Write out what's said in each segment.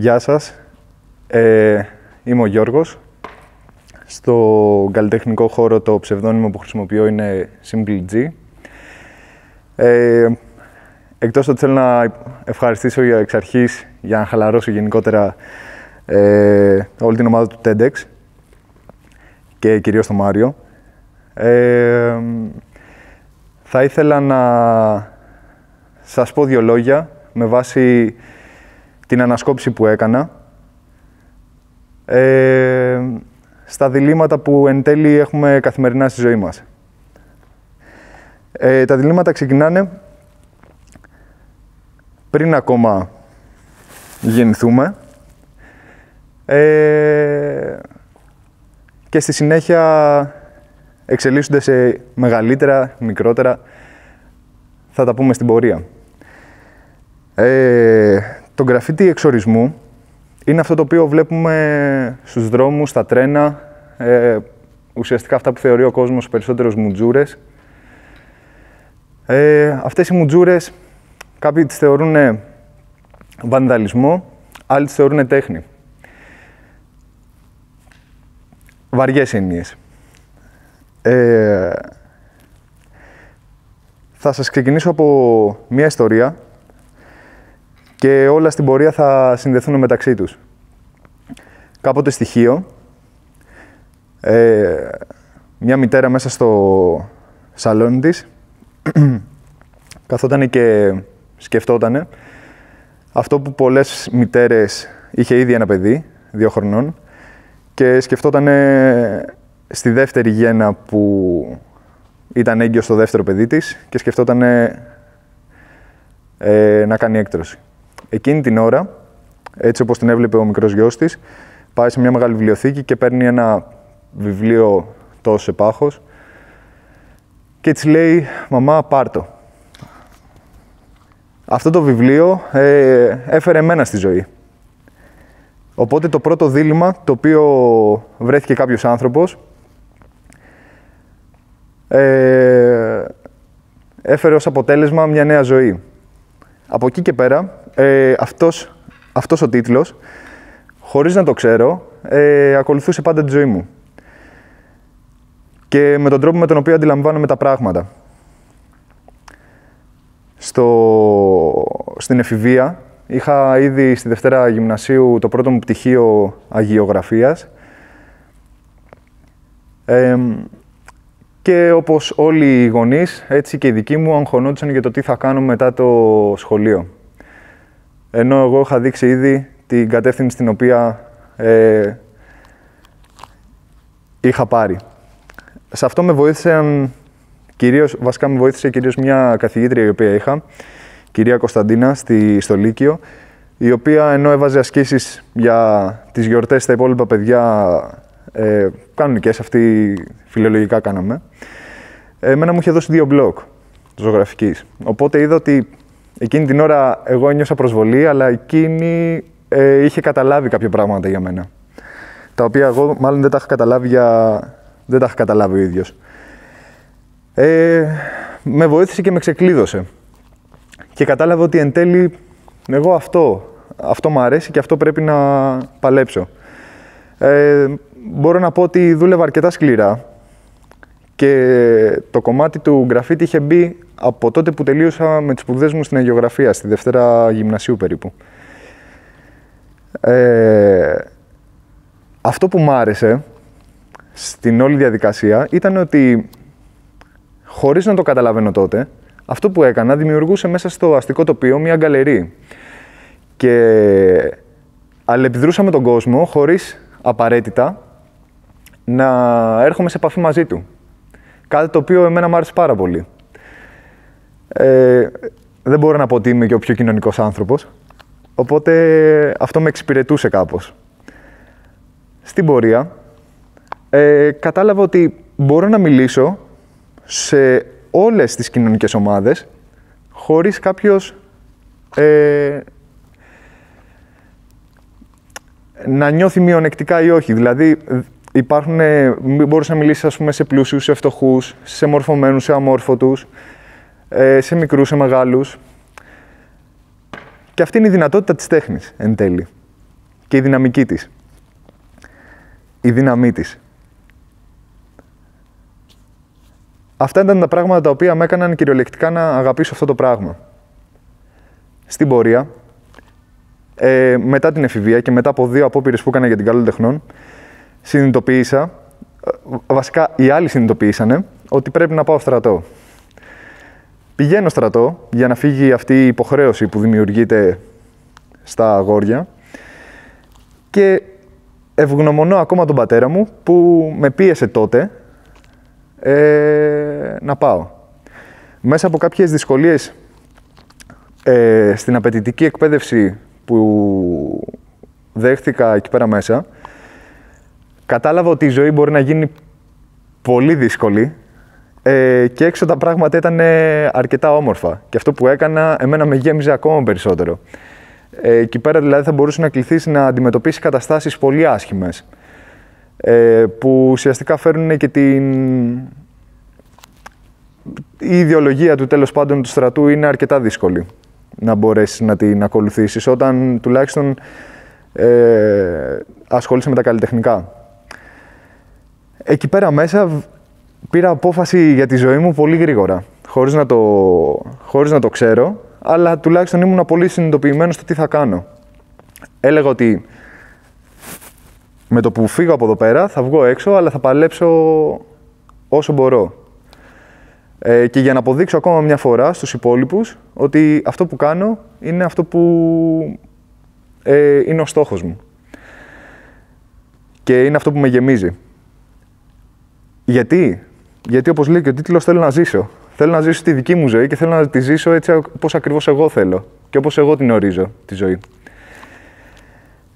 Γεια σας. Ε, είμαι ο Γιώργος. Στο καλλιτεχνικό χώρο το ψευδόνυμο που χρησιμοποιώ είναι Simple G. Ε, εκτός ότι θέλω να ευχαριστήσω για εξ αρχής για να χαλαρώσω γενικότερα ε, όλη την ομάδα του TEDx και κυρίως τον Μάριο. Ε, θα ήθελα να σας πω δύο λόγια με βάση την ανασκόπηση που έκανα ε, στα διλήμματα που εν τέλει έχουμε καθημερινά στη ζωή μας. Ε, τα διλήμματα ξεκινάνε πριν ακόμα γεννηθούμε ε, και στη συνέχεια εξελίσσονται σε μεγαλύτερα, μικρότερα, θα τα πούμε στην πορεία. Ε, το γραφίτι εξορισμού είναι αυτό το οποίο βλέπουμε στους δρόμους, στα τρένα, ε, ουσιαστικά αυτά που θεωρεί ο κόσμος περισσότερους μουτζούρες. Ε, αυτές οι μουτζούρες κάποιοι τις θεωρούν βανδαλισμό, άλλοι τις θεωρούν τέχνη. Βαριές έννοιες. Ε, θα σας ξεκινήσω από μια ιστορία και όλα στην πορεία θα συνδεθούν μεταξύ τους. Κάποτε στοιχείο, ε, μια μητέρα μέσα στο σαλόνι της, καθόταν και σκεφτότανε αυτό που πολλές μητέρες είχε ήδη ένα παιδί, δύο χρονών, και σκεφτόταν στη δεύτερη γέννα που ήταν έγκυος στο δεύτερο παιδί της και σκεφτόταν ε, να κάνει έκτρωση. Εκείνη την ώρα, έτσι όπως την έβλεπε ο μικρός γιος της, πάει σε μια μεγάλη βιβλιοθήκη και παίρνει ένα βιβλίο τόσο σε πάχος και της λέει «Μαμά, πάρτο». Αυτό το βιβλίο ε, έφερε εμένα στη ζωή. Οπότε το πρώτο δίλημα το οποίο βρέθηκε κάποιος άνθρωπος ε, έφερε ως αποτέλεσμα μια νέα ζωή. Από εκεί και πέρα, ε, αυτός, αυτός ο τίτλος, χωρίς να το ξέρω, ε, ακολουθούσε πάντα τη ζωή μου. Και με τον τρόπο με τον οποίο αντιλαμβάνομαι τα πράγματα. Στο, στην εφηβεία, είχα ήδη στη Δευτέρα Γυμνασίου το πρώτο μου πτυχίο αγιογραφίας. Ε, και όπως όλοι οι γονείς, έτσι και οι δικοί μου αγχωνόντουσαν για το τι θα κάνω μετά το σχολείο. Ενώ εγώ είχα δείξει ήδη την κατεύθυνση στην οποία ε, είχα πάρει. Σε αυτό με βοήθησαν κυρίως, βασικά με βοήθησε κυρίως μια καθηγήτρια η οποία είχα, κυρία Κωνσταντίνα, στη, στο Λύκειο, η οποία ενώ έβαζε ασκήσεις για τις γιορτές στα υπόλοιπα παιδιά ε, κανονικές, αυτή φιλολογικά κάναμε. Εμένα μου είχε δώσει δύο μπλοκ ζωγραφικής. Οπότε είδα ότι εκείνη την ώρα εγώ ένιωσα προσβολή, αλλά εκείνη ε, είχε καταλάβει κάποια πράγματα για μένα. Τα οποία εγώ μάλλον δεν τα είχα καταλάβει, για... δεν τα είχα καταλάβει ο ίδιος. Ε, με βοήθησε και με ξεκλείδωσε. Και κατάλαβα ότι εν τέλει εγώ αυτό, αυτό μου αρέσει και αυτό πρέπει να παλέψω. Ε, μπορώ να πω ότι δούλευα αρκετά σκληρά και το κομμάτι του γραφίτι είχε μπει από τότε που τελείωσα με τις σπουδές μου στην αγιογραφία, στη Δευτέρα Γυμνασίου περίπου. Ε, αυτό που μ' άρεσε στην όλη διαδικασία ήταν ότι χωρίς να το καταλαβαίνω τότε, αυτό που έκανα δημιουργούσε μέσα στο αστικό τοπίο μια γκαλερί. Και αλληλεπιδρούσα με τον κόσμο χωρίς απαραίτητα να έρχομαι σε επαφή μαζί του. Κάτι το οποίο εμένα μου άρεσε πάρα πολύ. Ε, δεν μπορώ να πω ότι είμαι και ο πιο κοινωνικός άνθρωπος, οπότε αυτό με εξυπηρετούσε κάπως. Στην πορεία, ε, κατάλαβα ότι μπορώ να μιλήσω σε όλες τις κοινωνικές ομάδες, χωρίς κάποιος ε, να νιώθει μειονεκτικά ή όχι. Δηλαδή, υπάρχουν, μπορείς να μιλήσεις ας πούμε, σε πλούσιους, σε φτωχούς, σε μορφωμένους, σε αμόρφωτους, ε, σε μικρούς, σε μεγάλους. Και αυτή είναι η δυνατότητα της τέχνης, εν τέλει. και η δυναμική της. Η δύναμή της. Αυτά ήταν τα πράγματα τα οποία με έκαναν κυριολεκτικά να αγαπήσω αυτό το πράγμα. Στην πορεία, ε, μετά την εφηβεία και μετά από δύο απόπειρες που έκανα για την καλών τεχνών, συνειδητοποίησα, ε, βασικά οι άλλοι συνειδητοποίησανε, ότι πρέπει να πάω στρατό. Πηγαίνω στρατό για να φύγει αυτή η υποχρέωση που δημιουργείται στα αγόρια και ευγνωμονώ ακόμα τον πατέρα μου που με πίεσε τότε ε, να πάω. Μέσα από κάποιες δυσκολίες ε, στην απαιτητική εκπαίδευση που δέχτηκα εκεί πέρα μέσα, κατάλαβα ότι η ζωή μπορεί να γίνει πολύ δύσκολη ε, και έξω τα πράγματα ήταν αρκετά όμορφα. Και αυτό που έκανα, εμένα με γέμιζε ακόμα περισσότερο. Ε, εκεί πέρα δηλαδή θα μπορούσε να κληθείς να αντιμετωπίσεις καταστάσεις πολύ άσχημες ε, που ουσιαστικά φέρνουν και την... Η ιδεολογία του τέλος πάντων του στρατού είναι αρκετά δύσκολη να μπορέσεις να την ακολουθήσεις όταν τουλάχιστον ε, ασχολείσαι με τα καλλιτεχνικά. Εκεί πέρα μέσα πήρα απόφαση για τη ζωή μου πολύ γρήγορα, χωρίς να το, χωρίς να το ξέρω, αλλά τουλάχιστον ήμουν πολύ συνειδητοποιημένος στο τι θα κάνω. Έλεγα ότι με το που φύγω από εδώ πέρα θα βγω έξω, αλλά θα παλέψω όσο μπορώ. Ε, και για να αποδείξω ακόμα μια φορά στους υπόλοιπους ότι αυτό που κάνω είναι αυτό που ε, είναι ο στόχος μου. Και είναι αυτό που με γεμίζει. Γιατί; Γιατί όπως λέει και ο τίτλος θέλω να ζήσω. Θέλω να ζήσω τη δική μου ζωή και θέλω να τη ζήσω έτσι όπως ακριβώς εγώ θέλω και όπως εγώ την ορίζω τη ζωή.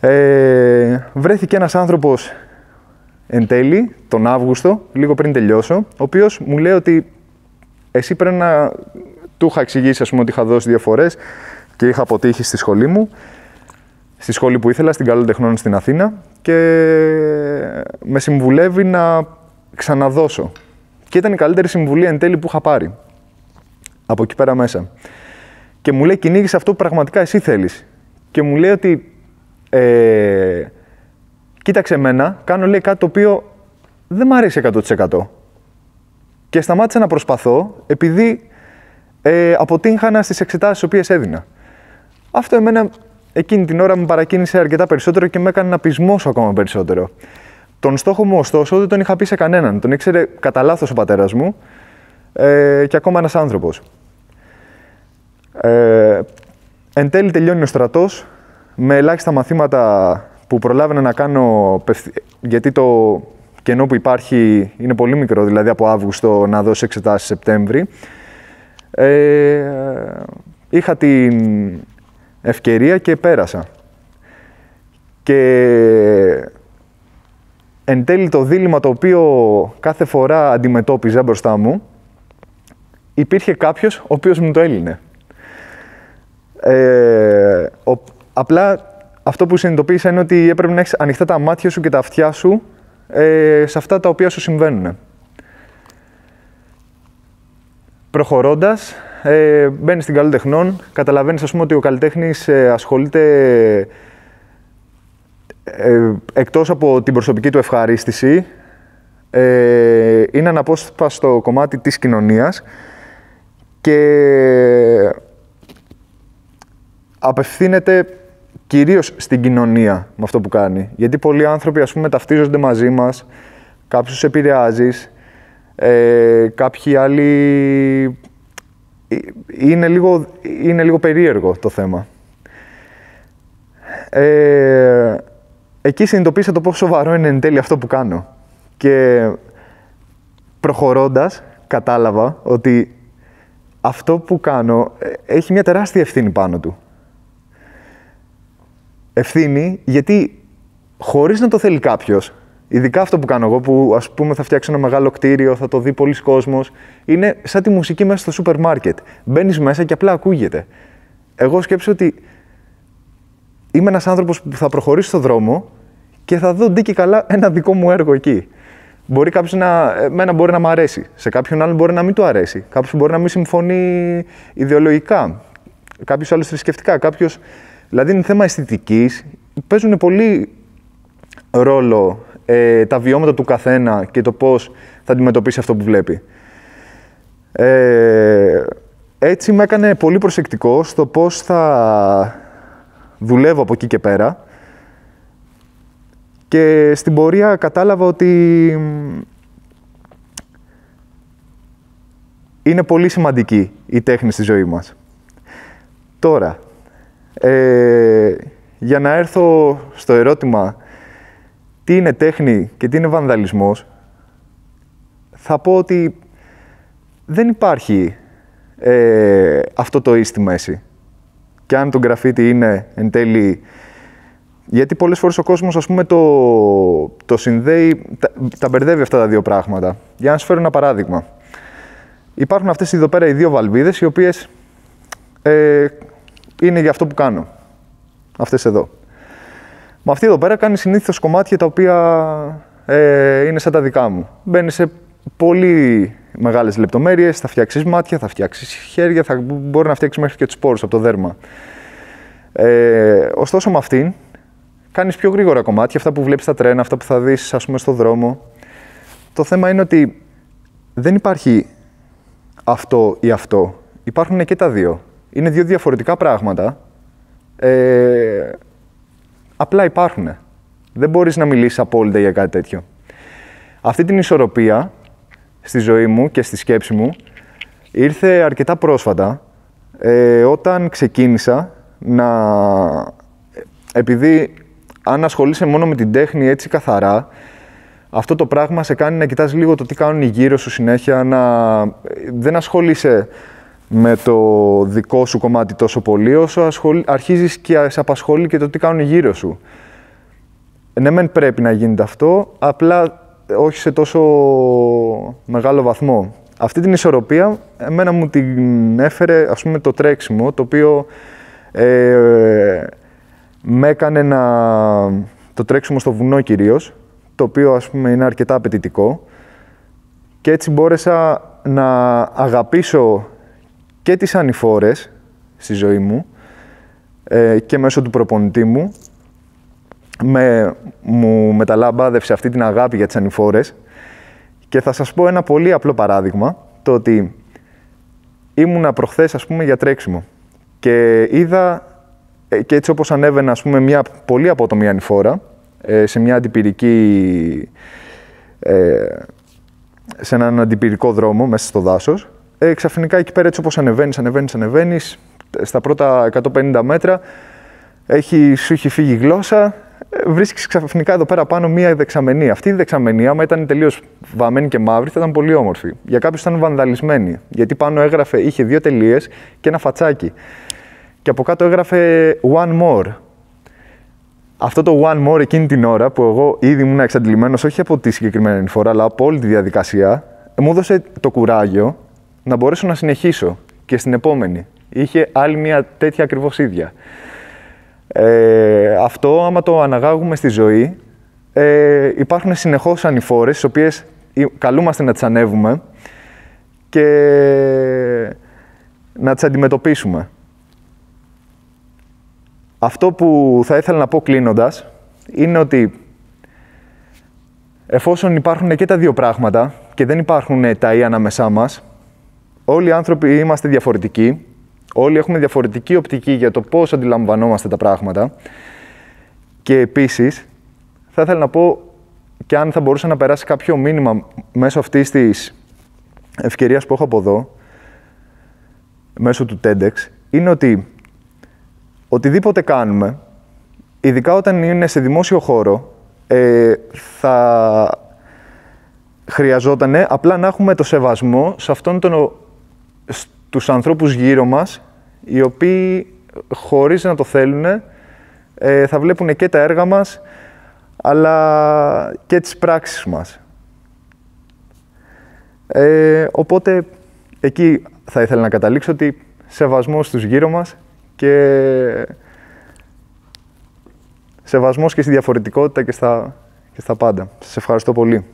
Ε, βρέθηκε ένας άνθρωπος εν τέλει, τον Αύγουστο, λίγο πριν τελειώσω, ο οποίος μου λέει ότι εσύ πρέπει να... Του είχα εξηγήσει, ας πούμε, ότι είχα δώσει δύο φορές και είχα αποτύχει στη σχολή μου, στη σχολή που ήθελα, στην Καλό Τεχνών στην Αθήνα και με συμβουλεύει να ξαναδώσω. Και ήταν η καλύτερη συμβουλή εν τέλει που είχα πάρει. Από εκεί πέρα μέσα. Και μου λέει, κυνήγησε αυτό που πραγματικά εσύ θέλεις. Και μου λέει ότι, ε, κοίταξε εμένα, κάνω λέει κάτι το οποίο δεν μου αρέσει 100%. Και σταμάτησα να προσπαθώ επειδή ε, αποτύχανα στις εξετάσεις οποίες έδινα. Αυτό εμένα εκείνη την ώρα μου παρακίνησε αρκετά περισσότερο και με έκανε να πεισμώσω ακόμα περισσότερο. Τον στόχο μου, ωστόσο, δεν τον είχα πει σε κανέναν. Τον ήξερε κατά λάθος ο πατέρας μου ε, και ακόμα ένας άνθρωπος. Ε, εν τέλει τελειώνει ο στρατός με ελάχιστα μαθήματα που προλάβαινα να κάνω, γιατί το κενό που υπάρχει είναι πολύ μικρό, δηλαδή από Αύγουστο να δώσει εξετάσεις Σεπτέμβρη. Ε, είχα την ευκαιρία και πέρασα. Και εν τέλει το δίλημα το οποίο κάθε φορά αντιμετώπιζα μπροστά μου, υπήρχε κάποιος ο οποίος μου το έλυνε. Ε, απλά αυτό που συνειδητοποίησα είναι ότι έπρεπε να έχεις ανοιχτά τα μάτια σου και τα αυτιά σου ε, σε αυτά τα οποία σου συμβαίνουν. Προχωρώντας, ε, μπαίνεις στην καλλιτεχνών, καταλαβαίνεις ας πούμε ότι ο καλλιτέχνης ε, ασχολείται ε, εκτός από την προσωπική του ευχαρίστηση, ε, είναι αναπόσπαστο κομμάτι της κοινωνίας και απευθύνεται κυρίως στην κοινωνία με αυτό που κάνει. Γιατί πολλοί άνθρωποι, ας πούμε, ταυτίζονται μαζί μας, κάποιους τους επηρεάζεις, ε, κάποιοι άλλοι... Ε, είναι λίγο, είναι λίγο περίεργο το θέμα. Ε, εκεί συνειδητοποίησα το πόσο σοβαρό είναι εν τέλει αυτό που κάνω. Και προχωρώντας, κατάλαβα ότι αυτό που κάνω ε, έχει μια τεράστια ευθύνη πάνω του. Ευθύνη γιατί χωρίς να το θέλει κάποιος, ειδικά αυτό που κάνω εγώ, που ας πούμε θα φτιάξω ένα μεγάλο κτίριο, θα το δει πολλοί κόσμος, είναι σαν τη μουσική μέσα στο σούπερ μάρκετ. Μπαίνεις μέσα και απλά ακούγεται. Εγώ σκέψω ότι είμαι ένας άνθρωπος που θα προχωρήσει στον δρόμο και θα δω ντύκι καλά ένα δικό μου έργο εκεί. Μπορεί κάποιος να. Εμένα μπορεί να μου αρέσει. Σε κάποιον άλλον μπορεί να μην του αρέσει. Κάποιος μπορεί να μην συμφωνεί ιδεολογικά. Κάποιος άλλος θρησκευτικά. Κάποιος. Δηλαδή είναι θέμα αισθητικής, παίζουν πολύ ρόλο ε, τα βιώματα του καθένα και το πώς θα αντιμετωπίσει αυτό που βλέπει. Ε, έτσι με έκανε πολύ προσεκτικό στο πώς θα δουλεύω από εκεί και πέρα και στην πορεία κατάλαβα ότι είναι πολύ σημαντική η τέχνη στη ζωή μας. Τώρα, ε, για να έρθω στο ερώτημα τι είναι τέχνη και τι είναι βανδαλισμός, θα πω ότι δεν υπάρχει ε, αυτό το «ή» στη μέση. Και αν το γραφίτι είναι εν τέλει... Γιατί πολλές φορές ο κόσμος, ας πούμε, το, το συνδέει, τα, τα μπερδεύει αυτά τα δύο πράγματα. Για να σου φέρω ένα παράδειγμα. Υπάρχουν αυτές εδώ πέρα οι δύο βαλβίδες, οι οποίες ε, είναι για αυτό που κάνω. Αυτές εδώ. Με αυτή εδώ πέρα κάνει συνήθως κομμάτια τα οποία ε, είναι σαν τα δικά μου. Μπαίνεις σε πολύ μεγάλες λεπτομέρειες, θα φτιάξεις μάτια, θα φτιάξεις χέρια, θα μπορεί να φτιάξεις μέχρι και τους σπόρους από το δέρμα. Ε, ωστόσο με αυτήν κάνεις πιο γρήγορα κομμάτια, αυτά που βλέπεις στα τρένα, αυτά που θα δεις ας πούμε στο δρόμο. Το θέμα είναι ότι δεν υπάρχει αυτό ή αυτό. Υπάρχουν και τα δύο. Είναι δύο διαφορετικά πράγματα. Ε, απλά υπάρχουν. Δεν μπορείς να μιλήσεις απόλυτα για κάτι τέτοιο. Αυτή την ισορροπία στη ζωή μου και στη σκέψη μου ήρθε αρκετά πρόσφατα ε, όταν ξεκίνησα να... Επειδή αν ασχολείσαι μόνο με την τέχνη έτσι καθαρά, αυτό το πράγμα σε κάνει να κοιτάς λίγο το τι κάνουν οι γύρω σου συνέχεια, να δεν ασχολείσαι με το δικό σου κομμάτι τόσο πολύ, όσο αρχίζεις και σε απασχολεί και το τι κάνουν οι γύρω σου. Ναι, μεν πρέπει να γίνεται αυτό, απλά όχι σε τόσο μεγάλο βαθμό. Αυτή την ισορροπία, εμένα μου την έφερε, ας πούμε, το τρέξιμο, το οποίο ε, με έκανε να... το τρέξιμο στο βουνό κυρίως, το οποίο, ας πούμε, είναι αρκετά απαιτητικό και έτσι μπόρεσα να αγαπήσω και τις ανηφόρες στη ζωή μου ε, και μέσω του προπονητή μου με, μου μεταλάμπαδευσε αυτή την αγάπη για τις ανηφόρες. Και θα σας πω ένα πολύ απλό παράδειγμα, το ότι ήμουνα προχθές ας πούμε για τρέξιμο. Και είδα ε, και έτσι όπως ανέβαινα ας πούμε μια πολύ απότομη ανηφόρα ε, σε μια αντιπυρική ε, σε έναν αντιπυρικό δρόμο μέσα στο δάσος ε, ξαφνικά εκεί πέρα έτσι όπως ανεβαίνεις, ανεβαίνεις, ανεβαίνεις στα πρώτα 150 μέτρα έχει, σου έχει φύγει η γλώσσα βρίσκεις ξαφνικά εδώ πέρα πάνω μία δεξαμενή. Αυτή η δεξαμενή, άμα ήταν τελείως βαμμένη και μαύρη, θα ήταν πολύ όμορφη. Για κάποιους ήταν βανδαλισμένη. Γιατί πάνω έγραφε, είχε δύο τελείες και ένα φατσάκι. Και από κάτω έγραφε One More. Αυτό το One More εκείνη την ώρα που εγώ ήδη ήμουν εξαντλημένος, όχι από τη συγκεκριμένη φορά, αλλά από όλη τη διαδικασία, μου έδωσε το κουράγιο να μπορέσω να συνεχίσω και στην επόμενη. Είχε άλλη μια τέτοια ακριβώς ίδια. Ε, αυτό, άμα το αναγάγουμε στη ζωή, ε, υπάρχουν συνεχώς ανηφόρες, τις οποίες καλούμαστε να τις ανέβουμε και να τις αντιμετωπίσουμε. Αυτό που θα ήθελα να πω κλείνοντας είναι ότι εφόσον υπάρχουν και τα δύο πράγματα και δεν υπάρχουν τα ή ανάμεσά μας, όλοι οι άνθρωποι είμαστε διαφορετικοί Όλοι έχουμε διαφορετική οπτική για το πώς αντιλαμβανόμαστε τα πράγματα. Και επίσης, θα ήθελα να πω και αν θα μπορούσε να περάσει κάποιο μήνυμα μέσω αυτής της ευκαιρίας που έχω από εδώ, μέσω του TEDx, είναι ότι οτιδήποτε κάνουμε, ειδικά όταν είναι σε δημόσιο χώρο, ε, θα χρειαζόταν απλά να έχουμε το σεβασμό σε αυτόν τον τους ανθρώπους γύρω μας, οι οποίοι χωρίς να το θέλουν, ε, θα βλέπουν και τα έργα μας, αλλά και τις πράξεις μας. Ε, οπότε, εκεί θα ήθελα να καταλήξω ότι σεβασμός στους γύρω μας και σεβασμός και στη διαφορετικότητα και στα, και στα πάντα. Σας ευχαριστώ πολύ.